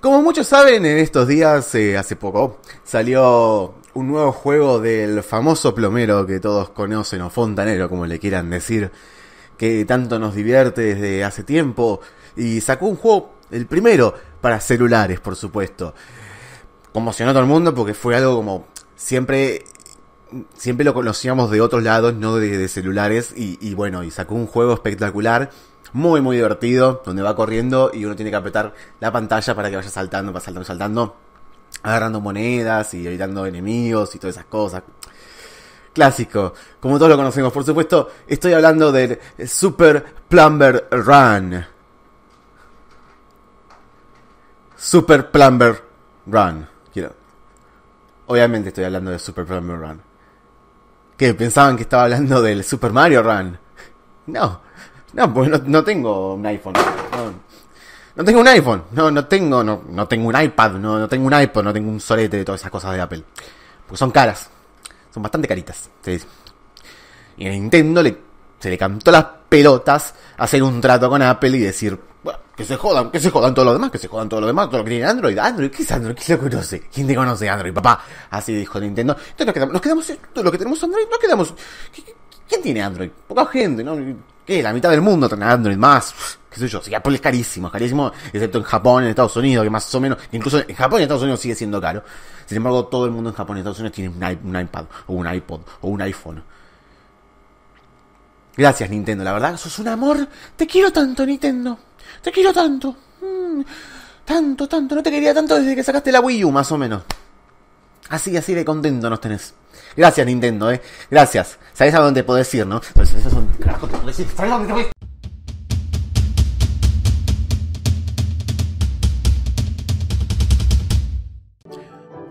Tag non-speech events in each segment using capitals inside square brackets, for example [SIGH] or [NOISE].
Como muchos saben, en estos días, eh, hace poco, salió un nuevo juego del famoso plomero que todos conocen, o fontanero, como le quieran decir, que tanto nos divierte desde hace tiempo, y sacó un juego, el primero, para celulares, por supuesto. Conmocionó a todo el mundo porque fue algo como siempre siempre lo conocíamos de otros lados, no de, celulares, y, y, bueno, y sacó un juego espectacular muy, muy divertido, donde va corriendo y uno tiene que apretar la pantalla para que vaya saltando, va saltando, saltando, agarrando monedas y evitando enemigos y todas esas cosas. Clásico, como todos lo conocemos, por supuesto, estoy hablando del Super Plumber Run. Super Plumber Run. Quiero. Obviamente estoy hablando de Super Plumber Run. ¿Qué? ¿Pensaban que estaba hablando del Super Mario Run? No, no, pues no, tengo un iPhone. No, tengo un iPhone. No, no tengo, no, no tengo un iPad, no, no tengo un iPod, no tengo un solete de todas esas cosas de Apple. Porque son caras. Son bastante caritas. Y a Nintendo le, se le cantó las pelotas hacer un trato con Apple y decir, bueno, que se jodan, que se jodan todo lo demás, que se jodan todo lo demás, todo lo que tiene Android. Android, ¿qué es Android? ¿Quién lo conoce? ¿Quién te conoce Android, papá? Así dijo Nintendo. Entonces nos quedamos, nos quedamos, todo lo que tenemos Android, nos quedamos. ¿Quién tiene Android? Poca gente, ¿no? ¿Qué? La mitad del mundo tiene Android más. ¿Qué sé yo? Si Apple es carísimo, carísimo, excepto en Japón, en Estados Unidos, que más o menos, incluso en Japón y Estados Unidos sigue siendo caro. Sin embargo, todo el mundo en Japón y Estados Unidos tiene un, iPad, o un iPod, o un iPhone. Gracias, Nintendo, la verdad, sos un amor. Te quiero tanto, Nintendo. Te quiero tanto. Mm, tanto, tanto. No te quería tanto desde que sacaste la Wii U, más o menos. Así, así de contento nos tenés. Gracias, Nintendo, eh. Gracias. Sabes a dónde podés ir, ¿no? Pues esos son carajos que podés ir. ¿Sabes dónde podés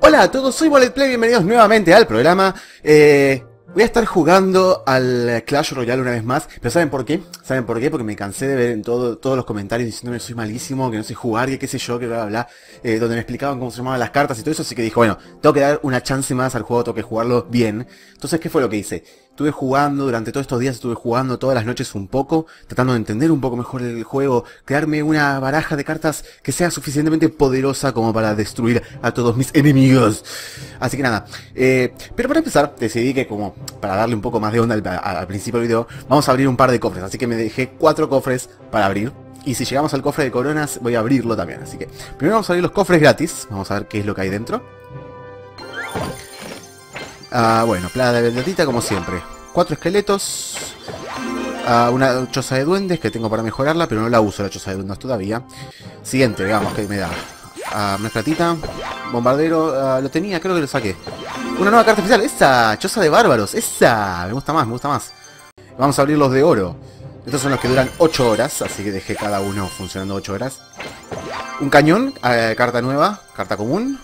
Hola a todos, soy Wallet Play, bienvenidos nuevamente al programa. Eh, Voy a estar jugando al Clash Royale una vez más, pero ¿saben por qué? ¿Saben por qué? Porque me cansé de ver en todo, todos los comentarios diciéndome que soy malísimo, que no sé jugar, que qué sé yo, que bla bla bla, eh, donde me explicaban cómo se llamaban las cartas y todo eso, así que dije, bueno, tengo que dar una chance más al juego, tengo que jugarlo bien. Entonces, ¿qué fue lo que hice? Estuve jugando, durante todos estos días estuve jugando todas las noches un poco, tratando de entender un poco mejor el juego, crearme una baraja de cartas que sea suficientemente poderosa como para destruir a todos mis enemigos. Así que nada, eh, pero para empezar decidí que como para darle un poco más de onda al, principio del video, vamos a abrir un par de cofres, así que me dejé cuatro cofres para abrir. Y si llegamos al cofre de coronas, voy a abrirlo también. Así que primero vamos a abrir los cofres gratis. Vamos a ver qué es lo que hay dentro. Ah, bueno, plata de verdadita como siempre. Cuatro esqueletos. Ah, una choza de duendes que tengo para mejorarla, pero no la uso la choza de duendes todavía. Siguiente, veamos que me da. Ah, una platita. Bombardero, ah, lo tenía, creo que lo saqué. Una nueva carta especial, esa, choza de bárbaros, esa. Me gusta más, me gusta más. Vamos a abrir los de oro. Estos son los que duran 8 horas, así que dejé cada uno funcionando 8 horas. Un cañón, eh, carta nueva, carta común.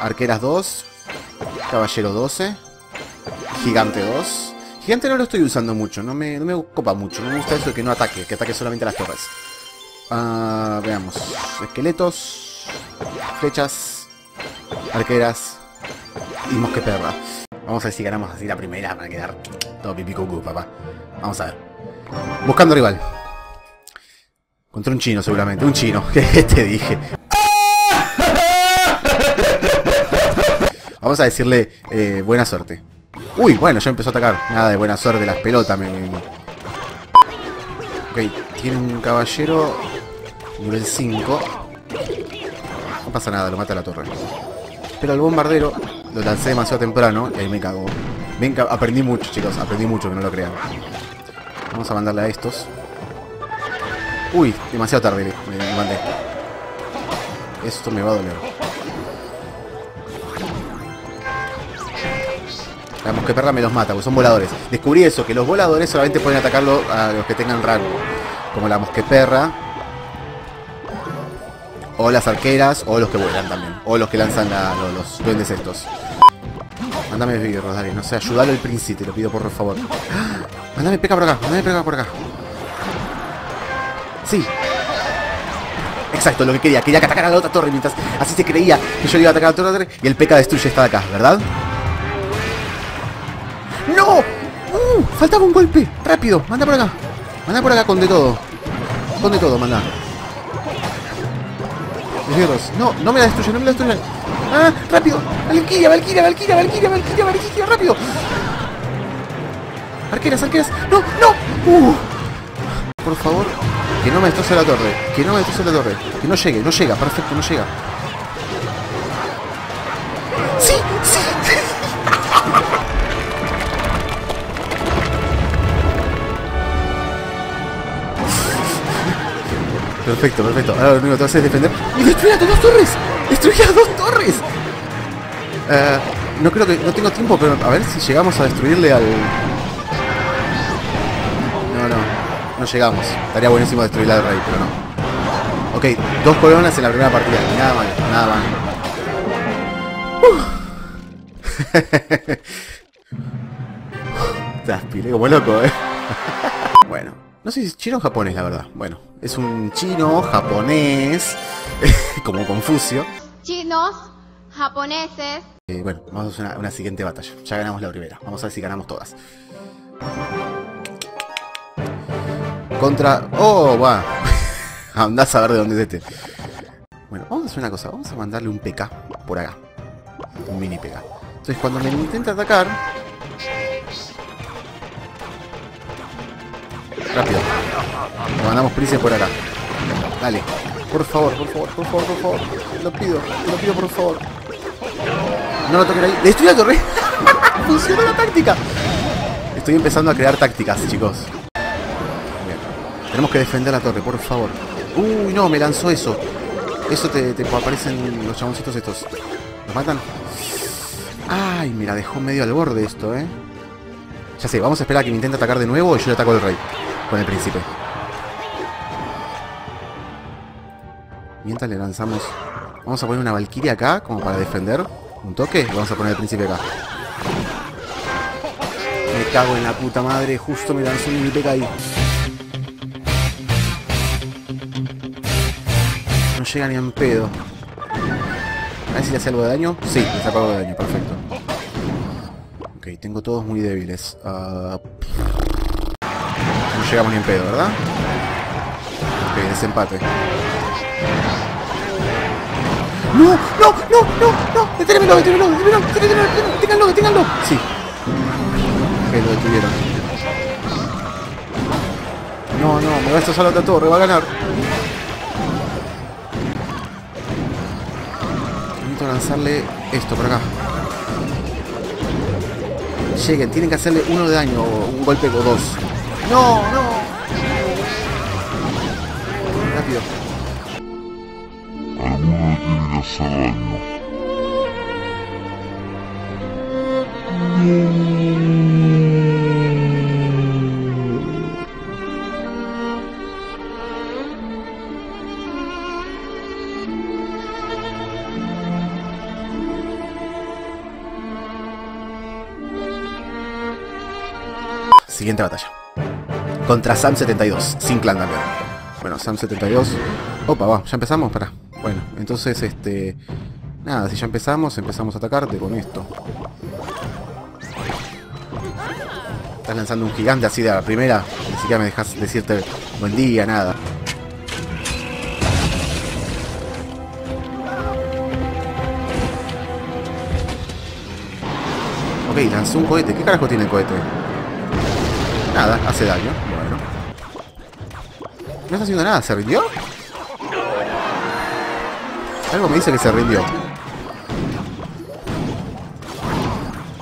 Arqueras 2, Caballero 12. Gigante 2. Gigante no lo estoy usando mucho, no me, no me copa mucho. No me gusta eso de que no ataque, que ataque solamente las torres. Ah, veamos. Esqueletos. Flechas. Arqueras. Y mosqueperra. Vamos a ver si ganamos así la primera para quedar todo pipi cucú, papá. Vamos a ver. Buscando rival. Contra un chino seguramente. Un chino. [LAUGHS] ¿Qué te dije? Vamos a decirle eh, buena suerte. Uy, bueno, ya empezó a atacar. Nada de buena suerte, las pelotas me... Ok, tiene un caballero nivel 5. No pasa nada, lo mata la torre. Pero el bombardero lo lancé demasiado temprano y ahí me cago. Ven, aprendí mucho, chicos, aprendí mucho, que no lo crean. Vamos a mandarle a estos. Uy, demasiado tarde me mandé. Esto me va a doler. La mosqueperra me los mata, porque son voladores. Descubrí eso, que los voladores solamente pueden atacarlo a los que tengan rango. Como la mosqueperra. O las arqueras, o los que vuelan también. O los que lanzan los, duendes estos. Mándame birros, dale. No sé, ayúdalo al príncipe, te lo pido por favor. [GASPS] Mándame peca por acá, mándame peca por acá. Sí. Exacto, lo que quería. Quería que atacara a la otra torre mientras así se creía que yo iba a atacar a la torre y el peca destruye esta de acá, ¿verdad? Faltaba un golpe. Rápido. Manda por acá. Manda por acá con de todo. Con de todo, manda. No, no me la destruyan, no me la destruyan. ¡Ah! ¡Rápido! ¡Valkyria, Valkyria, Valkyria, Valkyria, Valkyria, Valkyria! ¡Rápido! Arqueras, arqueras. ¡No, no! Uh. Por favor, que no me destroce la torre. Que no me destroce la torre. Que no llegue, no llega. Perfecto, no llega. Perfecto, perfecto. Ahora lo único que hacer es defender. ¡Y destruir a dos torres! ¡Destruir a dos torres! Eh, no creo que... No tengo tiempo, pero a ver si llegamos a destruirle al... No, no. No llegamos. Estaría buenísimo destruirle al rey, pero no. Ok, dos coronas en la primera partida. Nada mal, nada mal. [LAUGHS] Te aspiré como loco, eh. [LAUGHS] bueno, no sé si es chino o japonés, la verdad. Bueno, es un chino, japonés, [LAUGHS] como Confucio. Chinos, japoneses. Eh, bueno, vamos a hacer una, una siguiente batalla. Ya ganamos la primera. Vamos a ver si ganamos todas. Contra... ¡Oh, va! [LAUGHS] Andás a ver de dónde es este. Bueno, vamos a hacer una cosa. Vamos a mandarle un PK por acá. Un mini PK. Entonces, cuando me intenta atacar... Rápido. Le mandamos prisa por acá. Dale. Por favor, por favor, por favor, por favor. Lo pido, lo pido por favor. No lo toquen ahí. ¡Destruye la torre! [LAUGHS] ¡Funcionó la táctica! Estoy empezando a crear tácticas, chicos. Tenemos que defender la torre, por favor. Uy, no, me lanzó eso. Eso te, aparecen los chaboncitos estos. ¿Los matan? Ay, me la dejó medio al borde esto, ¿eh? Ya sé, vamos a esperar a que me intente atacar de nuevo y yo le ataco al rey. Con el príncipe. Mientras le lanzamos... Vamos a poner una valquiria acá, como para defender. Un toque. Vamos a poner el príncipe acá. Me cago en la puta madre. Justo me lanzó un peca ahí. No llega ni en pedo. A ver si le hace algo de daño. Sí, le hace algo de daño. Perfecto. Ok, tengo todos muy débiles. Ah, no llegamos ni en pedo, ¿verdad? Ok, desempate. ¡No! ¡No! ¡No! ¡No! ¡No! ¡Deténmelo! ¡Deténmelo! ¡Deténmelo! ¡Deténmelo! ¡Deténganlo! Sí. Ok, lo detuvieron. No, no, me a destrozar la torre, va a ganar. Necesito lanzarle esto por acá. Lleguen, tienen que hacerle uno de daño, o un golpe o dos. ¡No! ¡No! Rápido. Hacer daño. Siguiente batalla. Contra Sam 72, sin clan también. Bueno, Sam 72. Opa, va, ya empezamos, para. Bueno, entonces este. Nada, si ya empezamos, empezamos a atacarte con esto. Estás lanzando un gigante así de la primera. Ni siquiera me dejas decirte buen día, nada. Ok, lanzó un cohete. ¿Qué carajo tiene el cohete? Nada, hace daño. Bueno. No está haciendo nada, ¿se rindió? Algo me dice que se rindió.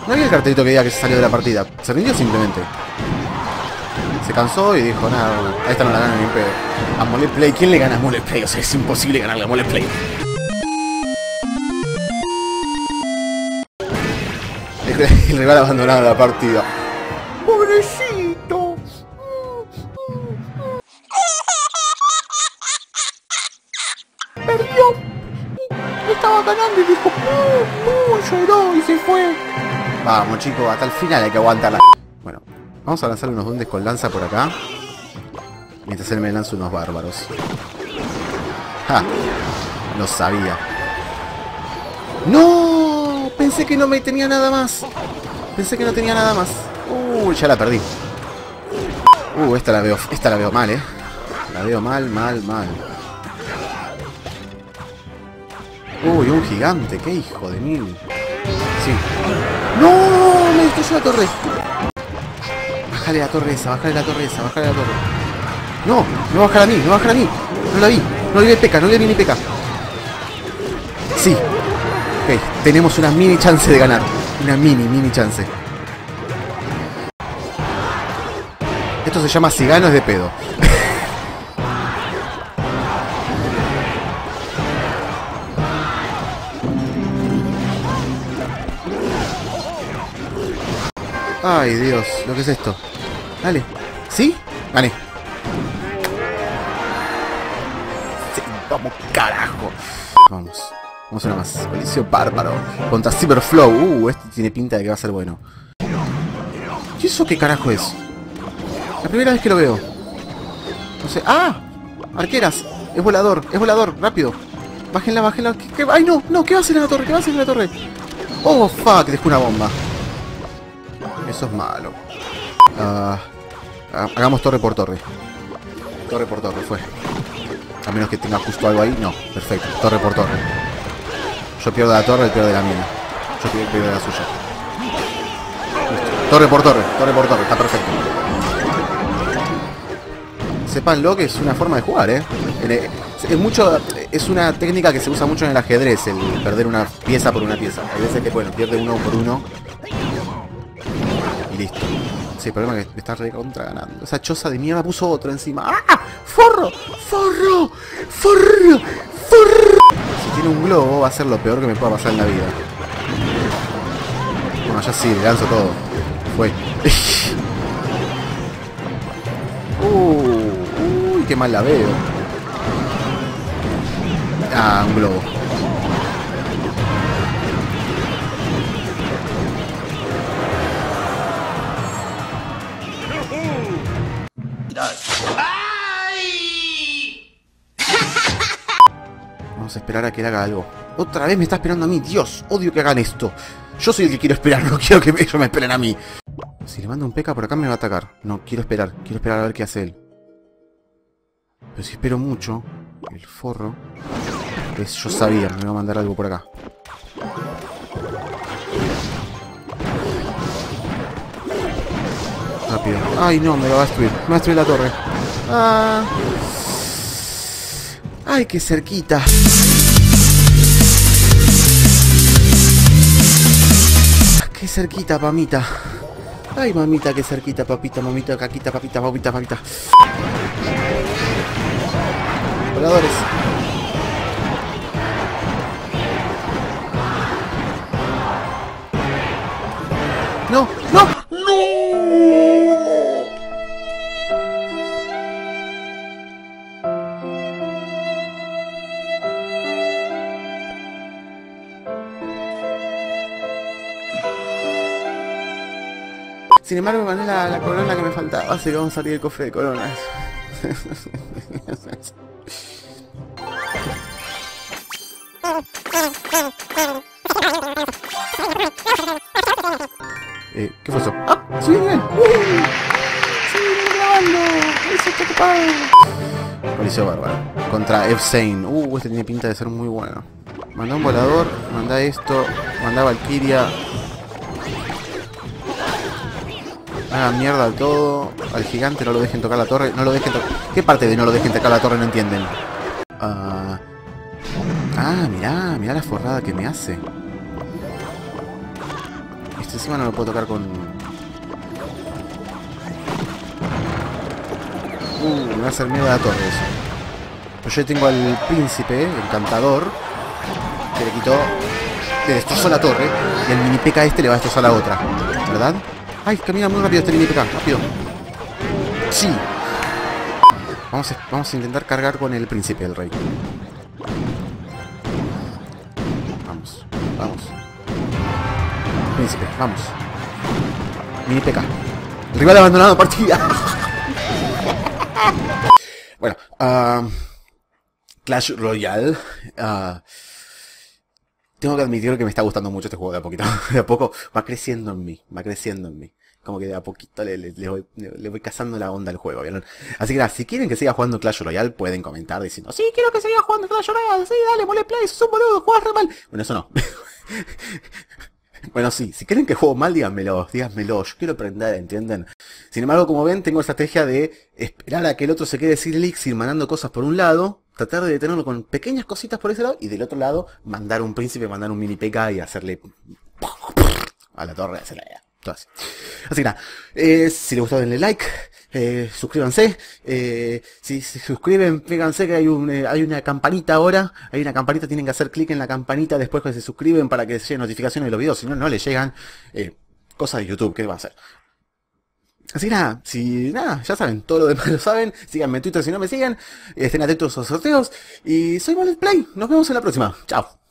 No había el cartelito que diga que se salió de la partida. Se rindió simplemente. Se cansó y dijo, nada, a esta no la gana ni pedo. A Mole Play, ¿quién le gana a Mole Play? O sea, es imposible ganarle a Mole Play. [LAUGHS] El rival abandonado la partida. ¡Pobrecito! Ganando y dijo. ¡Uh! Lloró y se fue. Vamos, chicos, hasta el final hay que aguantarla. Bueno, vamos a lanzar unos duendes con lanza por acá. Mientras él me lanza unos bárbaros. ¡Ja! Lo sabía. ¡No! Pensé que no me tenía nada más. Pensé que no tenía nada más. Uh, ya la perdí. Uh, esta la veo, esta la veo mal, eh. La veo mal, mal, mal. Uy, un gigante, qué hijo de mil. Sí. ¡No! Me destruyó la torre. Bájale la torre esa, bájale la torre esa, bájale la torre. No, no bajar a mí, no bajar a mí. No la vi, no le vi peca, no le vi ni peca. Sí. Ok, tenemos una mini chance de ganar. Una mini, mini chance. Esto se llama si gano es de pedo. [LAUGHS] Ay, Dios, lo que es esto. Dale. ¿Sí? Gané. Sí, vamos, carajo. Vamos. Vamos una más. Coliseo bárbaro. Contra Cyberflow. Uh, este tiene pinta de que va a ser bueno. ¿Y eso qué carajo es? La primera vez que lo veo. No sé. ¡Ah! Arqueras. Es volador. Es volador. Rápido. Bájenla, bájenla. ¿Qué, qué- ay no! No! ¿Qué va a hacer en la torre? ¿Qué va a hacer en la torre? Oh, fuck. Dejó una bomba. Eso es malo. Ah, ha- hagamos torre por torre. Torre por torre, fue. A menos que tenga justo algo ahí. No, perfecto. Torre por torre. Yo pierdo la torre, él pierde la mía. Yo pierdo, la suya. Torre por torre, torre por torre, está perfecto. Sépanlo que es una forma de jugar, ¿eh? El- Es mucho, es una técnica que se usa mucho en el ajedrez, el perder una pieza por una pieza. Hay veces que, bueno, pierde uno por uno listo. Sí, el problema es que me está recontra ganando. Esa choza de mierda puso otra encima. ¡Ah! ¡Forro! ¡Forro! ¡Forro! ¡Forro! Si tiene un globo va a ser lo peor que me pueda pasar en la vida. Bueno, ya sí, le lanzo todo. Fue. [LAUGHS] uh, uy, qué mal la veo. Ah, un globo. Esperar a que él haga algo. Otra vez me está esperando a mí. Dios, odio que hagan esto. Yo soy el que quiero esperar, [LAUGHS] no quiero que ellos me esperen a mí. Si le mando un peca por acá me va a atacar. No, quiero esperar. Quiero esperar a ver qué hace él. Pero si espero mucho, el forro... Es, yo sabía, me va a mandar algo por acá. Rápido. Ay, no, me lo va a destruir. Me va a destruir la torre. Ah. Ay, qué cerquita. Qué cerquita, mamita. Ay, mamita, qué cerquita, papita, mamita, caquita, papita, papita, papita. Voladores. No, no. Sin embargo, me gané la, la corona que me faltaba, así que vamos a salir el cofre de coronas. [LAUGHS] eh, ¿Qué fue eso? ¡Ah! ¡Subí bien! ¡Uh! ¡Sí, grabando! ¡Eso está ocupado! Coliseo bárbaro. Contra F-Sane. Uh, este tiene pinta de ser muy bueno. Mandá un volador, mandá esto, mandá Valkyria. Hagan mierda al todo. Al gigante no lo dejen tocar la torre. No lo dejen tocar. ¿Qué parte de no lo dejen tocar la torre no entienden? Ah, ah, mirá, mirá la forrada que me hace. Este encima no lo puedo tocar con... Uh, me va a hacer miedo a la torre eso. Pero yo tengo al príncipe, el encantador, que le quitó... Le destrozó la torre. Y el mini peca este le va a destrozar la otra. ¿Verdad? Ay, camina muy rápido este mini peca. Rápido. Sí. Vamos a, vamos a intentar cargar con el príncipe, el rey. Vamos, vamos. Príncipe, vamos. Mini. El rival abandonado partida. [LAUGHS] bueno, ah, Clash Royale. ah, tengo que admitir que me está gustando mucho este juego de a poquito. [LAUGHS] De a poco va creciendo en mí, va creciendo en mí. como que de a poquito le, voy cazando la onda al juego, ¿vieron? Así que nada, si quieren que siga jugando Clash Royale, pueden comentar diciendo, sí, quiero que siga jugando Clash Royale, sí, dale, mole play, sos un boludo, jugás re mal. Bueno, eso no. [LAUGHS] Bueno, sí, si quieren que juego mal, díganmelo, díganmelo, yo quiero aprender, ¿entienden? Sin embargo, como ven, tengo estrategia de esperar a que el otro se quede sin elixir mandando cosas por un lado, tratar de detenerlo con pequeñas cositas por ese lado, y del otro lado, mandar un príncipe, mandar un mini PK y hacerle a la torre, hacerle. Así que nada, eh, si les gustó denle like, eh, suscríbanse, eh, si se suscriben, fíjense que hay, un, eh, hay una campanita ahora, hay una campanita, tienen que hacer clic en la campanita después que se suscriben para que les lleguen notificaciones de los videos, si no, no les llegan cosas de YouTube, ¿qué va a hacer? Así que nada, si nada, ya saben, todo lo demás [LAUGHS] lo saben, síganme en Twitter si no me siguen, estén atentos a los sorteos, y soy Molet Play, nos vemos en la próxima, chao.